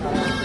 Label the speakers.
Speaker 1: 네.